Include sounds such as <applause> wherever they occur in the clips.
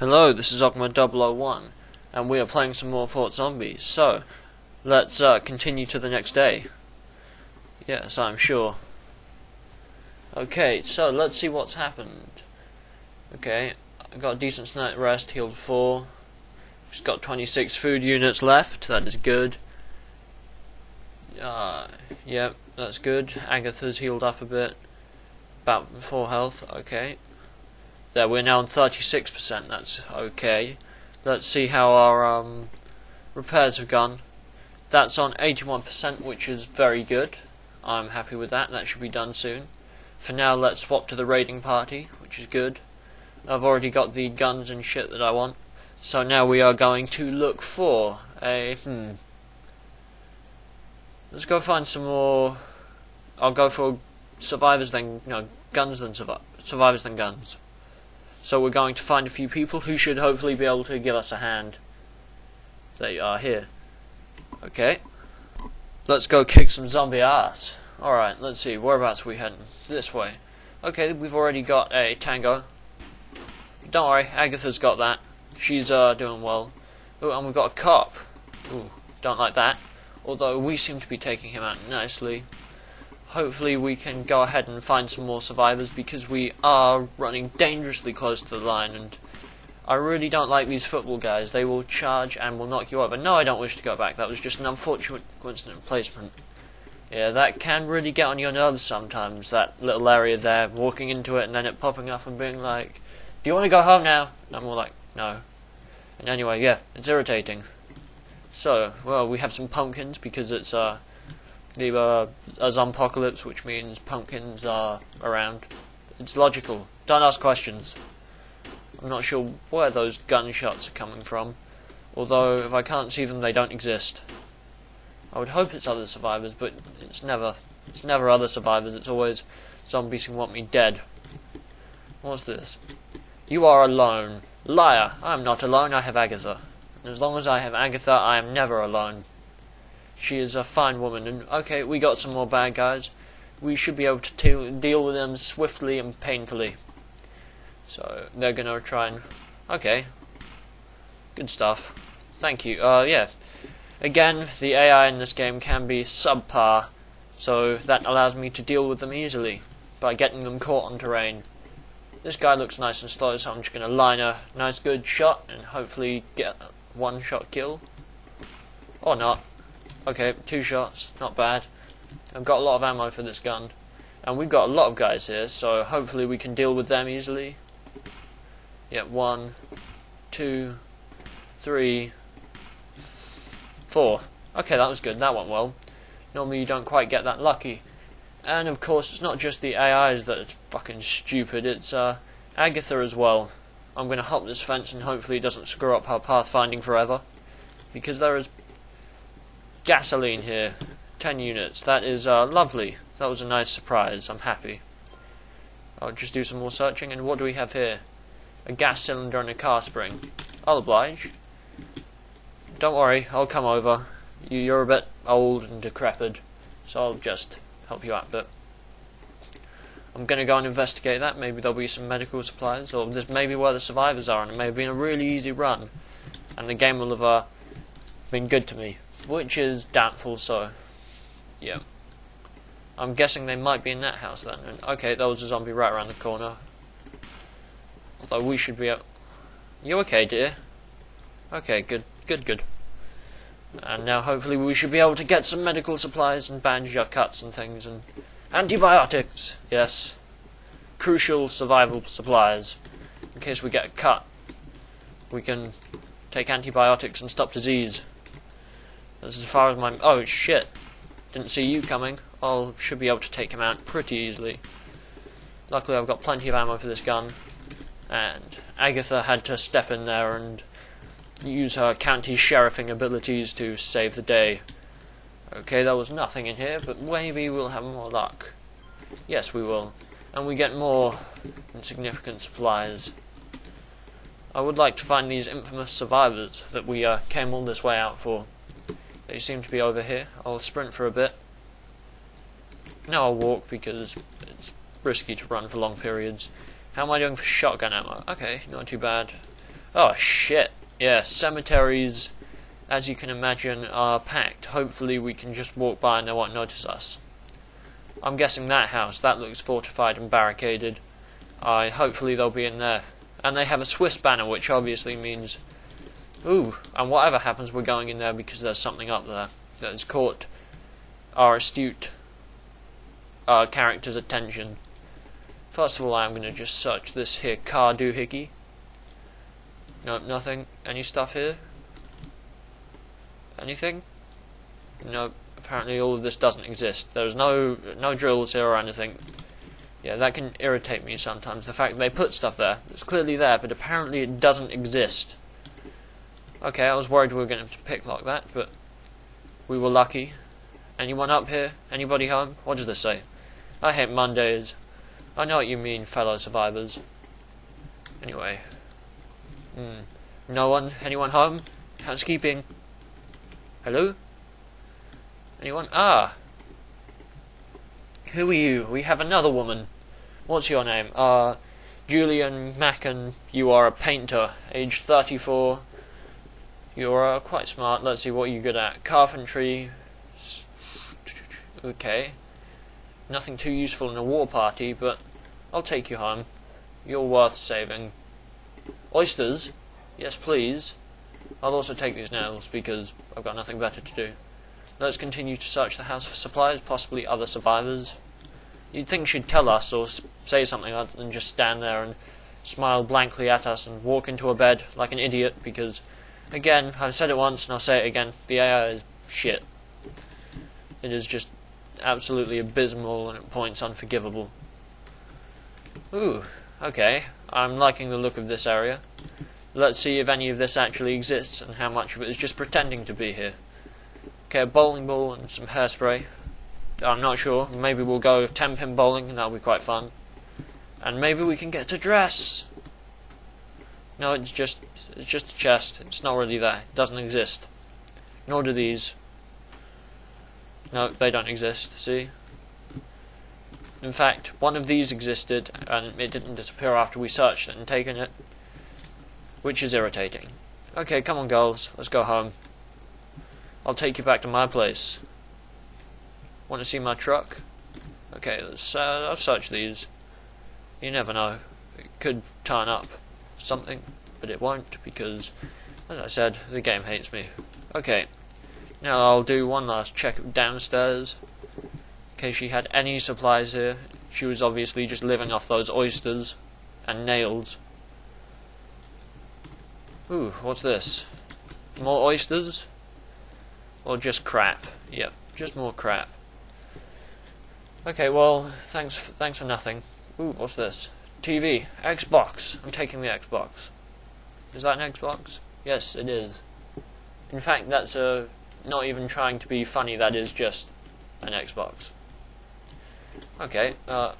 Hello, this is Ogma 001, and we are playing some more Fort Zombies. So, let's uh, continue to the next day. Yes, I'm sure. Okay, so let's see what's happened. Okay, I got a decent night rest, healed 4. Just got 26 food units left, that is good. Uh, yep, that's good. Agatha's healed up a bit. About 4 health, okay. There, we're now on 36%, that's okay. Let's see how our um, repairs have gone. That's on 81%, which is very good. I'm happy with that, that should be done soon. For now, let's swap to the raiding party, which is good. I've already got the guns and shit that I want. So now we are going to look for a, hmm. Let's go find some more, I'll go for survivors then, no, guns than survi survivors than guns. So we're going to find a few people who should hopefully be able to give us a hand. They are here. Okay. Let's go kick some zombie ass. Alright, let's see, whereabouts we heading? This way. Okay, we've already got a tango. Don't worry, Agatha's got that. She's uh, doing well. Oh, and we've got a cop. Ooh, don't like that. Although we seem to be taking him out nicely hopefully we can go ahead and find some more survivors because we are running dangerously close to the line and I really don't like these football guys. They will charge and will knock you over. No, I don't wish to go back. That was just an unfortunate coincident placement. Yeah, that can really get on your nerves sometimes, that little area there, walking into it and then it popping up and being like, do you want to go home now? And I'm all like, no. And anyway, yeah, it's irritating. So, well, we have some pumpkins because it's, uh, the uh, a zompocalypse, which means pumpkins are around. It's logical. Don't ask questions. I'm not sure where those gunshots are coming from, although if I can't see them, they don't exist. I would hope it's other survivors, but it's never. It's never other survivors. It's always zombies who want me dead. What's this? You are alone. Liar! I am not alone. I have Agatha. And as long as I have Agatha, I am never alone. She is a fine woman, and okay, we got some more bad guys. We should be able to deal with them swiftly and painfully. So they're gonna try and okay, good stuff. Thank you. Uh, yeah. Again, the AI in this game can be subpar, so that allows me to deal with them easily by getting them caught on terrain. This guy looks nice and slow, so I'm just gonna line a nice good shot and hopefully get one shot kill. Or not. Okay, two shots, not bad. I've got a lot of ammo for this gun. And we've got a lot of guys here, so hopefully we can deal with them easily. Yeah, one, two, three, four. Okay, that was good, that went well. Normally you don't quite get that lucky. And of course, it's not just the AIs that are fucking stupid, it's uh, Agatha as well. I'm going to hop this fence and hopefully it doesn't screw up our pathfinding forever. Because there is gasoline here. 10 units. That is uh, lovely. That was a nice surprise. I'm happy. I'll just do some more searching. And what do we have here? A gas cylinder and a car spring. I'll oblige. Don't worry, I'll come over. You're a bit old and decrepit, so I'll just help you out a bit. I'm going to go and investigate that. Maybe there'll be some medical supplies, or this may be where the survivors are, and it may have been a really easy run. And the game will have uh, been good to me which is doubtful, so yeah. I'm guessing they might be in that house then. And, okay, there was a zombie right around the corner. Although we should be up. You okay, dear? Okay, good, good, good. And now hopefully we should be able to get some medical supplies and bandage your cuts and things and antibiotics. Yes, crucial survival supplies in case we get a cut. We can take antibiotics and stop disease. That's as far as my... Oh, shit. Didn't see you coming. I should be able to take him out pretty easily. Luckily, I've got plenty of ammo for this gun. And Agatha had to step in there and use her county sheriffing abilities to save the day. Okay, there was nothing in here, but maybe we'll have more luck. Yes, we will. And we get more insignificant supplies. I would like to find these infamous survivors that we uh, came all this way out for. They seem to be over here. I'll sprint for a bit. Now I'll walk because it's risky to run for long periods. How am I doing for shotgun ammo? Okay, not too bad. Oh shit. Yeah, cemeteries, as you can imagine, are packed. Hopefully we can just walk by and they won't notice us. I'm guessing that house, that looks fortified and barricaded. I hopefully they'll be in there. And they have a Swiss banner, which obviously means Ooh, and whatever happens, we're going in there because there's something up there that has caught our astute uh, character's attention. First of all, I'm going to just search this here car doohickey. Nope, nothing. Any stuff here? Anything? Nope. Apparently all of this doesn't exist. There's no no drills here or anything. Yeah, that can irritate me sometimes. The fact that they put stuff there. It's clearly there, but apparently it doesn't exist. Okay, I was worried we were going to pick like that, but we were lucky. Anyone up here? Anybody home? What does this say? I hate Mondays. I know what you mean, fellow survivors. Anyway. Hmm. No one? Anyone home? Housekeeping? Hello? Anyone? Ah! Who are you? We have another woman. What's your name? Uh, Julian Macken. You are a painter, aged 34, you're uh, quite smart. Let's see what you're good at. Carpentry. Okay. Nothing too useful in a war party, but I'll take you home. You're worth saving. Oysters? Yes, please. I'll also take these nails because I've got nothing better to do. Let's continue to search the house for supplies, possibly other survivors. You'd think she'd tell us or say something other than just stand there and smile blankly at us and walk into a bed like an idiot because Again, I've said it once and I'll say it again. The AI is shit. It is just absolutely abysmal and at points unforgivable. Ooh, okay. I'm liking the look of this area. Let's see if any of this actually exists and how much of it is just pretending to be here. Okay, a bowling ball and some hairspray. I'm not sure. Maybe we'll go 10 pin bowling and that'll be quite fun. And maybe we can get to dress. No, it's just it's just a chest. It's not really there. It doesn't exist. Nor do these. No, they don't exist. See? In fact, one of these existed, and it didn't disappear after we searched it and taken it. Which is irritating. Okay, come on, girls. Let's go home. I'll take you back to my place. Want to see my truck? Okay, let's uh, I'll search these. You never know. It could turn up something but it won't because, as I said, the game hates me. Okay, now I'll do one last check downstairs in case she had any supplies here. She was obviously just living off those oysters and nails. Ooh, what's this? More oysters? Or just crap? Yep, just more crap. Okay, well, thanks thanks for nothing. Ooh, what's this? TV, Xbox. I'm taking the Xbox. Is that an Xbox? Yes, it is. In fact, that's a not even trying to be funny. That is just an Xbox. Okay, uh,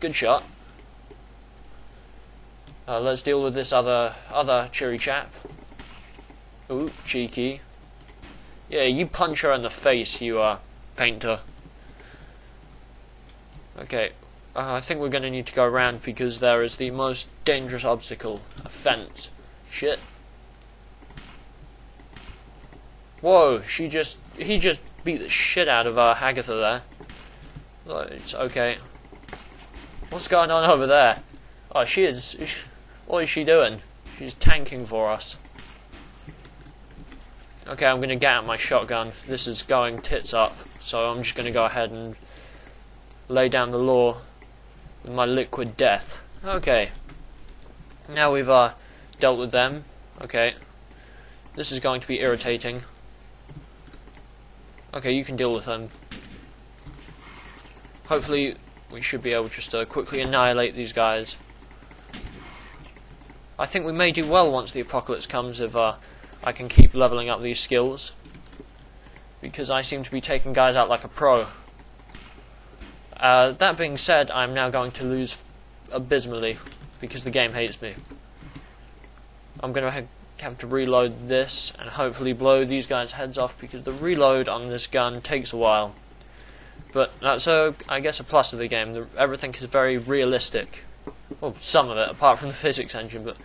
good shot. Uh, let's deal with this other other cheery chap. Ooh, cheeky. Yeah, you punch her in the face, you uh, painter. Okay, uh, I think we're going to need to go around because there is the most dangerous obstacle, a fence. Shit. Whoa, she just, he just beat the shit out of uh, Hagatha there. It's okay. What's going on over there? Oh, she is, what is she doing? She's tanking for us. Okay, I'm going to get out my shotgun. This is going tits up, so I'm just going to go ahead and lay down the law with my liquid death. Okay. Now we've uh, dealt with them. Okay. This is going to be irritating. Okay, you can deal with them. Hopefully, we should be able just to quickly annihilate these guys. I think we may do well once the apocalypse comes if uh, I can keep leveling up these skills. Because I seem to be taking guys out like a pro. Uh, that being said, I'm now going to lose abysmally because the game hates me. I'm going to have to reload this and hopefully blow these guys' heads off because the reload on this gun takes a while. But that's, a, I guess, a plus of the game. The, everything is very realistic. Well, some of it, apart from the <laughs> physics engine, but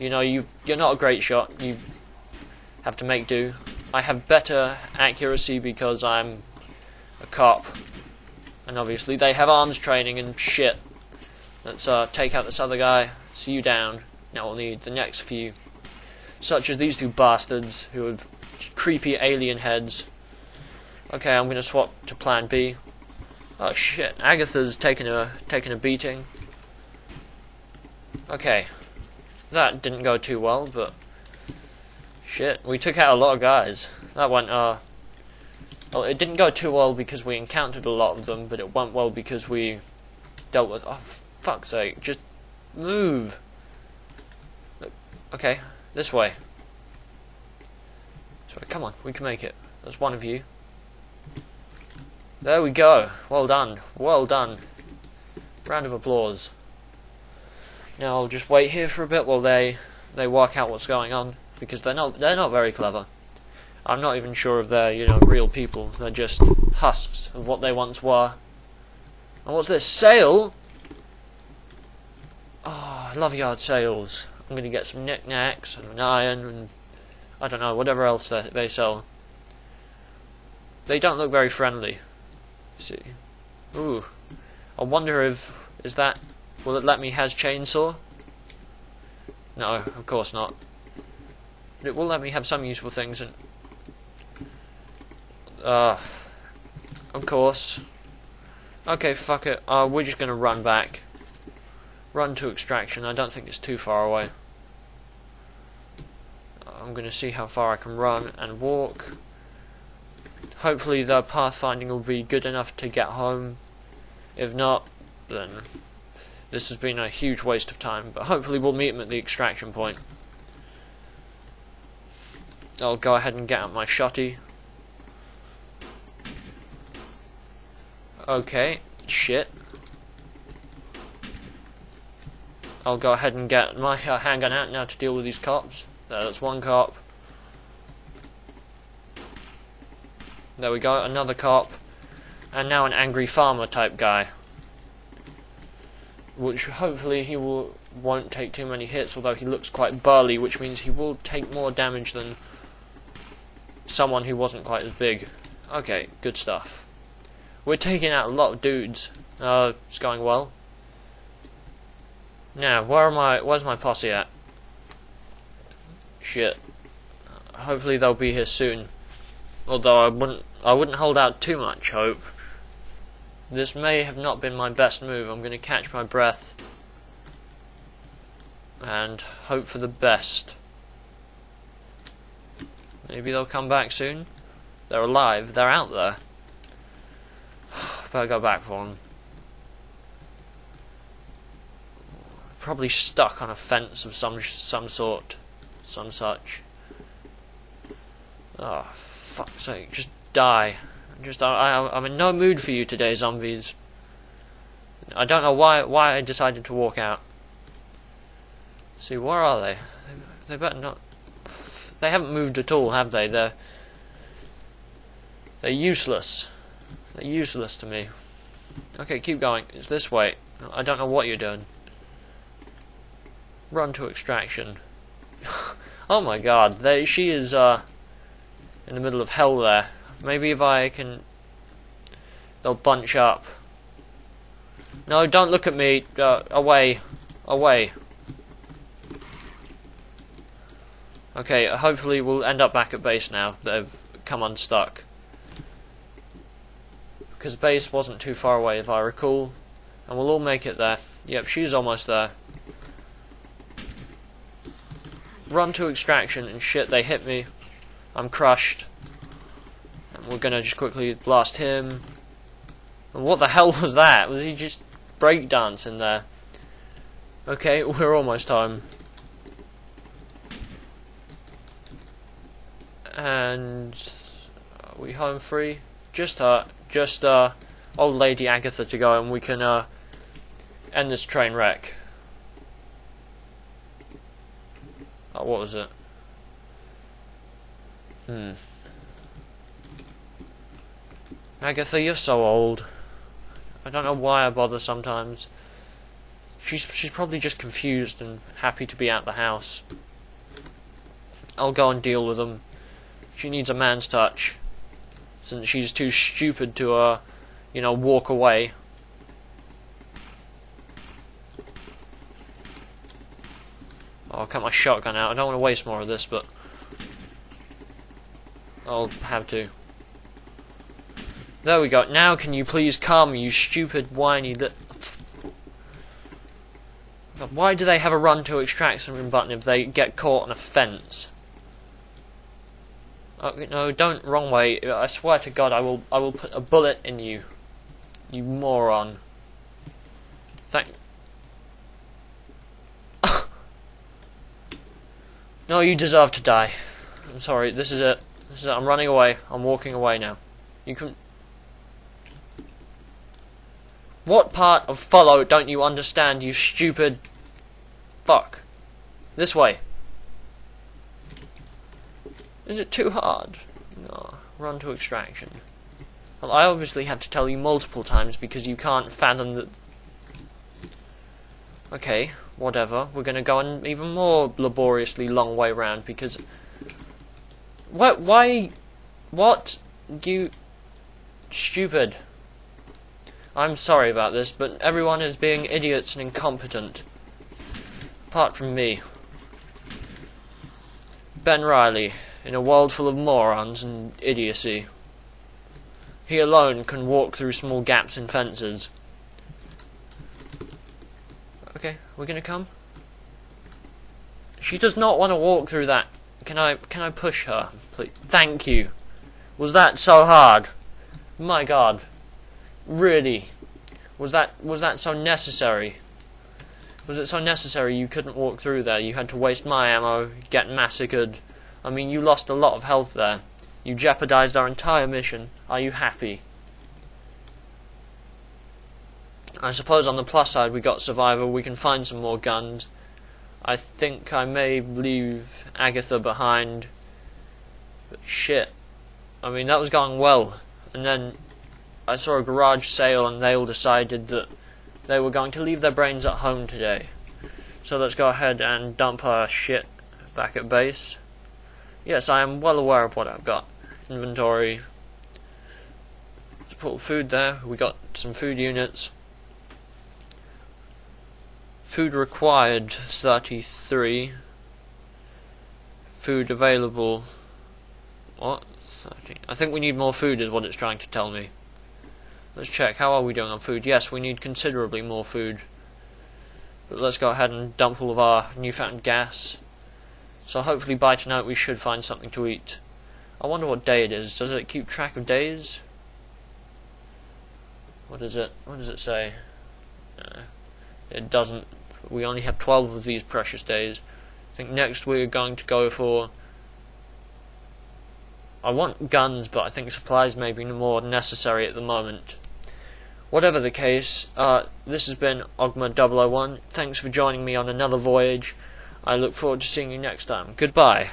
You know, you you're not a great shot. You have to make do. I have better accuracy because I'm a cop, and obviously they have arms training and shit. Let's uh, take out this other guy. See you down. Now we'll need the next few, such as these two bastards who have creepy alien heads. Okay, I'm gonna swap to Plan B. Oh shit, Agatha's taking a taking a beating. Okay, that didn't go too well, but shit, we took out a lot of guys. That went uh. Well, it didn't go too well because we encountered a lot of them, but it went well because we dealt with. Oh, fuck's sake! Just move. Look, okay, this way. Come on, we can make it. There's one of you. There we go. Well done. Well done. Round of applause. Now I'll just wait here for a bit while they they work out what's going on because they're not they're not very clever. I'm not even sure if they're you know real people. They're just husks of what they once were. And what's this sale? Oh, I love yard sales. I'm gonna get some knickknacks and an iron and I don't know whatever else they, they sell. They don't look very friendly. See. Ooh. I wonder if is that will it let me has chainsaw? No, of course not. But it will let me have some useful things and uh of course. Okay, fuck it. Uh we're just gonna run back. Run to extraction. I don't think it's too far away. I'm gonna see how far I can run and walk hopefully the pathfinding will be good enough to get home. If not, then this has been a huge waste of time, but hopefully we'll meet him at the extraction point. I'll go ahead and get out my shotty. Okay, shit. I'll go ahead and get my uh, handgun out now to deal with these cops. That's one cop. There we go, another cop. And now an angry farmer type guy. Which hopefully he will won't take too many hits, although he looks quite burly, which means he will take more damage than someone who wasn't quite as big. Okay, good stuff. We're taking out a lot of dudes. Uh, it's going well. Now, where am I? Where's my posse at? Shit. Hopefully they'll be here soon. Although I wouldn't, I wouldn't hold out too much hope. This may have not been my best move. I'm going to catch my breath and hope for the best. Maybe they'll come back soon. They're alive. They're out there. Better go back them. Probably stuck on a fence of some some sort, some such. Oh, fuck's sake, just die. Just I, I'm in no mood for you today, zombies. I don't know why why I decided to walk out. See, where are they? They, better not. They haven't moved at all, have they? They're they're useless. They're useless to me. Okay, keep going. It's this way. I don't know what you're doing. Run to extraction. <laughs> oh my god, they, she is uh in the middle of hell there. Maybe if I can... They'll bunch up. No, don't look at me. Uh, away. Away. Okay, hopefully we'll end up back at base now. They've come unstuck. Because base wasn't too far away, if I recall. And we'll all make it there. Yep, she's almost there. Run to extraction, and shit, they hit me. I'm crushed. And we're gonna just quickly blast him. And what the <laughs> hell was that? Was he just breakdancing there? Okay, <laughs> we're almost home. And are we home free? Just uh just uh old lady Agatha to go and we can uh end this train wreck. Oh, what was it? Hmm. Agatha, you're so old. I don't know why I bother sometimes. She's she's probably just confused and happy to be out the house. I'll go and deal with them. She needs a man's touch, since she's too stupid to uh, you know, walk away. Oh, I'll cut my shotgun out. I don't want to waste more of this, but I'll have to. There we go. Now can you please come, you stupid whiny li- Why do they have a run to extraction room button if they get caught on a fence? Okay, no, don't wrong way. I swear to God, I will I will put a bullet in you. You moron. Thank <laughs> No, you deserve to die. I'm sorry, this is it. This is it. I'm running away. I'm walking away now. You can What part of follow don't you understand, you stupid fuck? This way. Is it too hard? No. Run to extraction. Well, I obviously have to tell you multiple times because you can't fathom that. Okay, whatever. We're going to go an even more laboriously long way round because. What? Why? What? You. Stupid. I'm sorry about this, but everyone is being idiots and incompetent. Apart from me. Ben Riley, in a world full of morons and idiocy. He alone can walk through small gaps in fences. Okay, we're gonna come. She does not want to walk through that. Can I can I push her, please? Thank you. Was that so hard? My God. Really? Was that was that so necessary? Was it so necessary you couldn't walk through there? You had to waste my ammo, get massacred. I mean, you lost a lot of health there. You jeopardized our entire mission. Are you happy? I suppose on the plus side we got Survivor, we can find some more guns. I think I may leave Agatha behind. But shit. I mean, that was going well. And then I saw a garage sale and they all decided that they were going to leave their brains at home today. So let's go ahead and dump our shit back at base. Yes, I am well aware of what I've got. Inventory. Let's put food there. We got some food units. Food required 33. Food available. What? 13. I think we need more food, is what it's trying to tell me. Let's check. How are we doing on food? Yes, we need considerably more food. But let's go ahead and dump all of our newfound gas. So hopefully by tonight we should find something to eat. I wonder what day it is. Does it keep track of days? What is it? What does it say? Uh, it doesn't. We only have 12 of these precious days. I think next we're going to go for... I want guns, but I think supplies may be more necessary at the moment. Whatever the case, uh, this has been Ogma 001. Thanks for joining me on another voyage. I look forward to seeing you next time. Goodbye.